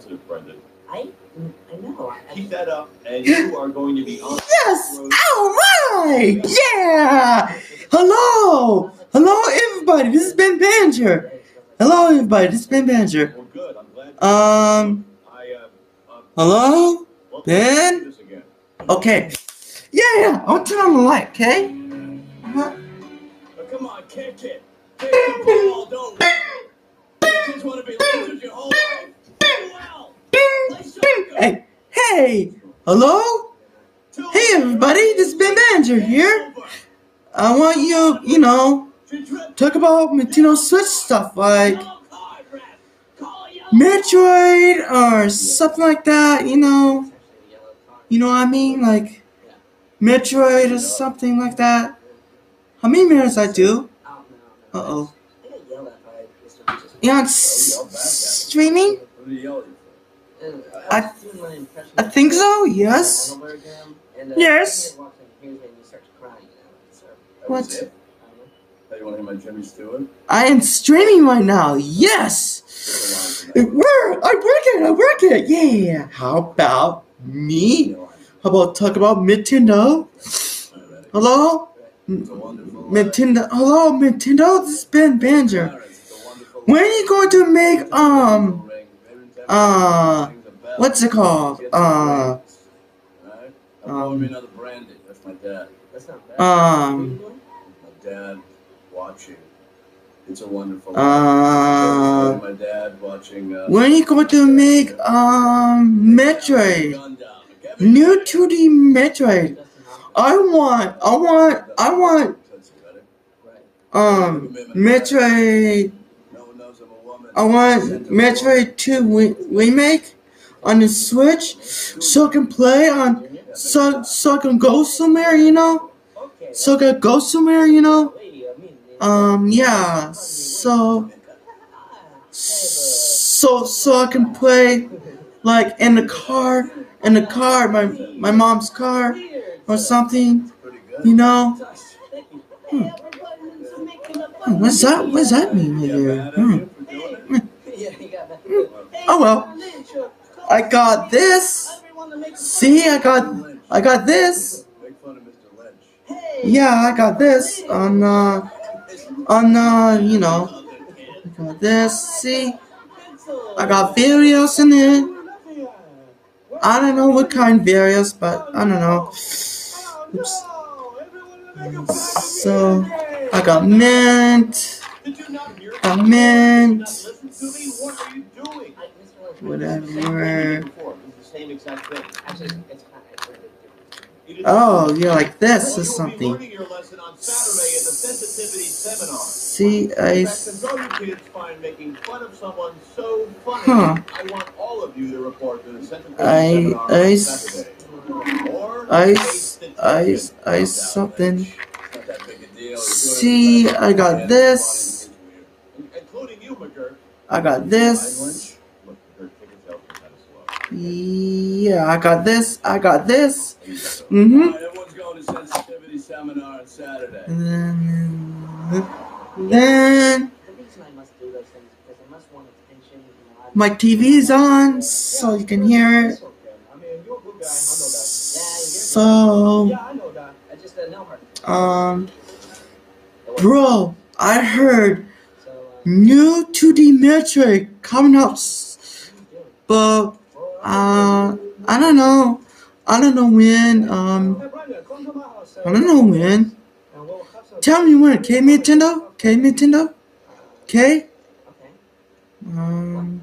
sensitive, Brendan. I, I know. I, Keep that up, and you are going to be on. Yes! All right! Yeah! Hello! Hello, everybody. This is Ben Benjer. Hello, everybody. This is Ben Benjer. Well, good. I'm glad. Um, I, uh, uh, hello? Ben? to this again. Okay. Yeah, yeah. I'll turn on the light, okay? Uh-huh. Oh, come on, kick it. Kick the ball. Don't. You kids want to be losers your whole life. Play soccer. Hey, hey! Hello? Hey, everybody. This is Ben Benjer here. I want you, you know, talk about Nintendo Switch stuff like Metroid or something like that, you know? You know what I mean? Like Metroid or something like that. How many minutes I do? Uh oh. You on s- streaming? What are you I- I think so, yes. Yes. That was What? it? Hey, you want to hear my Jimmy Stewart? I am streaming right now, yes! It work! I work it! I work it! Yeah! How about me? How about talk about Nintendo? Hello? It's. Nintendo. Hello, Nintendo. This is Ben Benjer. When are you going to make um uh what's it called? Uh um, um, another brandy. That's my dad. That's not bad. um My dad watching. It's a wonderful. uh my dad watching. Uh, when are you going to make um Metroid? Gun down. Kevin, New 2D Metroid. I want I want I want um Metroid No one knows I'm a woman. I want Metroid 2 re- remake on the Switch so I can play on so so I can go somewhere, you know? So I can go somewhere, you know? Um yeah, so so so I can play like in the car in the car, my my mom's car or something, you know? Hmm. Hmm, What's that what's that mean here? Hmm. you for doing it? Yeah, you got that. Oh well. I got this. See, I got I got this. Yeah, I got this on uh on uh you know I got this. See, I got various in it. I don't know what kind various, but I don't know. Oops. So I got mint, Doing? whatever. Oh, you're like this or something. See, I. Huh. I I- I- I. I, something. See, I got this. I got this. Yeah, I got this. I got this. Mm-hmm. then, then my TV's on, so you can hear it. So, Yeah, bro, I heard new 2D Metroid coming out, but uh, I don't know. I don't know when. Um, I don't know when. Tell me when. Okay, Nintendo. Okay, Nintendo. Okay. Um.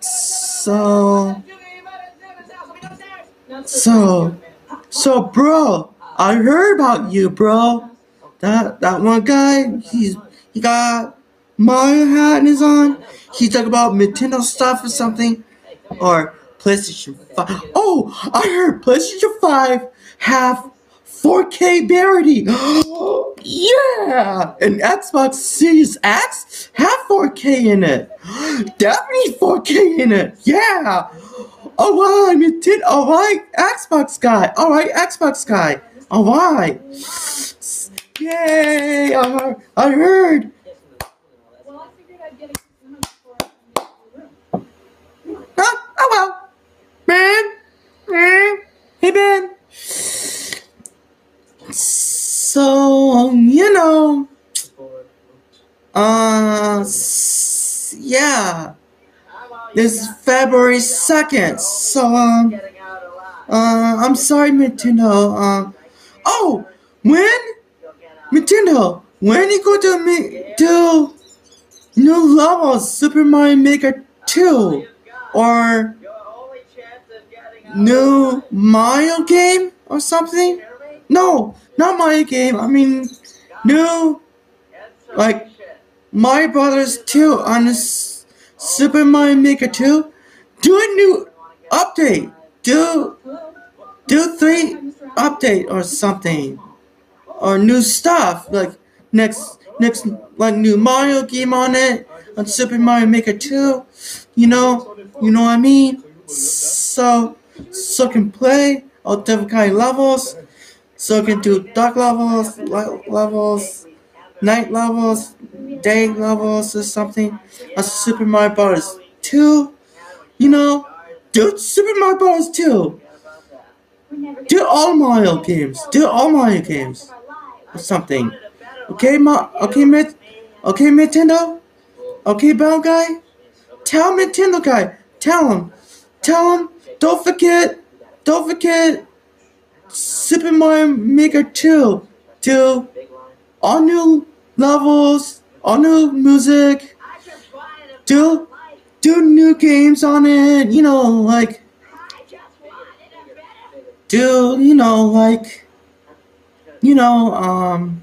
So. So. So, bro, I heard about you, bro. That that one guy, he's he got Mario hat in his on. He talk about Nintendo stuff or something, or PlayStation Five. Oh, I heard PlayStation Five have 4K parity. yeah, and Xbox Series X have 4K in it. Definitely 4K in it. Yeah. All right, Nintendo. All right, Xbox guy. All right, Xbox guy. Oh why? Yay. I heard. I heard. Oh, oh well. Ben. Ben. Hey, Ben. So, um, you know. Uh, yeah. This February 2nd. So, um, uh, I'm sorry to know. Uh, oh when Nintendo when you go to me do new levels Super Mario Maker 2 or new Mario game or something? No, not Mario game. I mean new like Mario Brothers 2 on this Super Mario Maker 2. Do a new update. Do do three update or something. Or new stuff. Like next next like new Mario game on it on Super Mario Maker 2. You know you know what I mean? So so can play all different kind of levels. So can do dark levels, light levels, night levels, day levels or something. A Super Mario Bros. 2. You know, do Super Mario Bros. 2. Do all Mario games. Do all Mario games. Or something. Okay, Ma okay, Mit okay, Nintendo? Okay, Bell Guy? Tell Nintendo Guy. Tell him. Tell him. Don't forget. Don't forget. Super Mario Maker 2. Do all new levels, all new music, do do new games on it, you know, like do you know like you know, um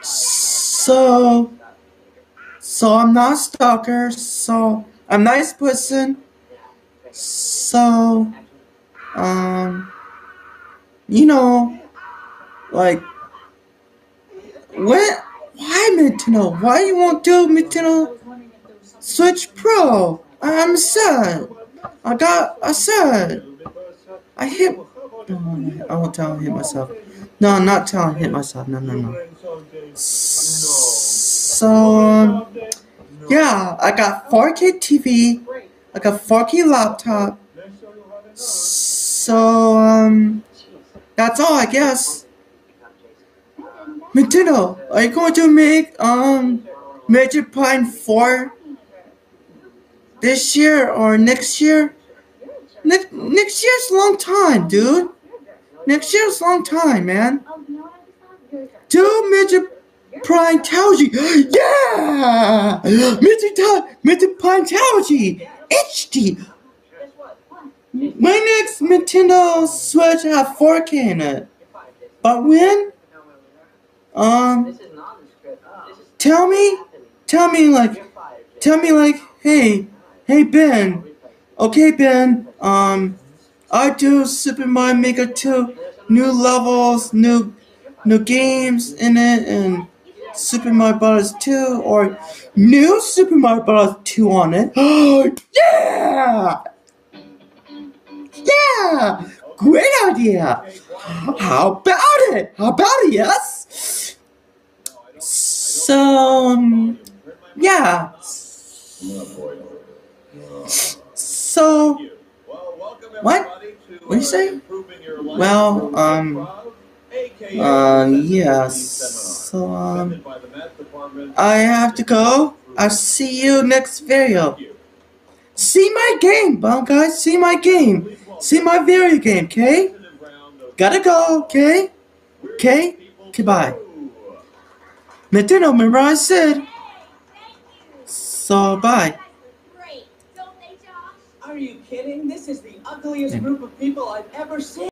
so so I'm not a stalker, so I'm nice person. So um you know like what? Why Nintendo? Why you won't do Nintendo Switch Pro? I'm sad. I got. I said. I hit. I won't tell him hit myself. No, I'm not telling hit myself. No, no, no. So um, yeah, I got 4K TV. I got 4K laptop. So um, that's all I guess. Nintendo, are you going to make um Metroid Prime 4 this year or next year? Next next year's a long time, dude. Next year's a long time, man. Do Metroid Prime Trilogy. Yeah! Metroid, Metroid Prime Trilogy. HD. My next Nintendo Switch have 4K in it. But when? Um, tell me, tell me like, tell me like, hey, hey Ben, okay Ben, um, I do Super Mario Maker 2, new levels, new, new games in it, and Super Mario Bros. 2, or new Super Mario Bros. 2 on it. Oh, yeah! Yeah! Great idea! How about it? How about it, yes? So, um, yeah. So, what? What you say? Well, um, uh, yeah, so, um, I have to go. I'll see you next video. See my game, bum guys. See my game. See my video game, okay? Gotta go, okay? Okay? Goodbye. Nintendo, remember I said. So, bye. Are you kidding? This is the ugliest group of people I've ever seen.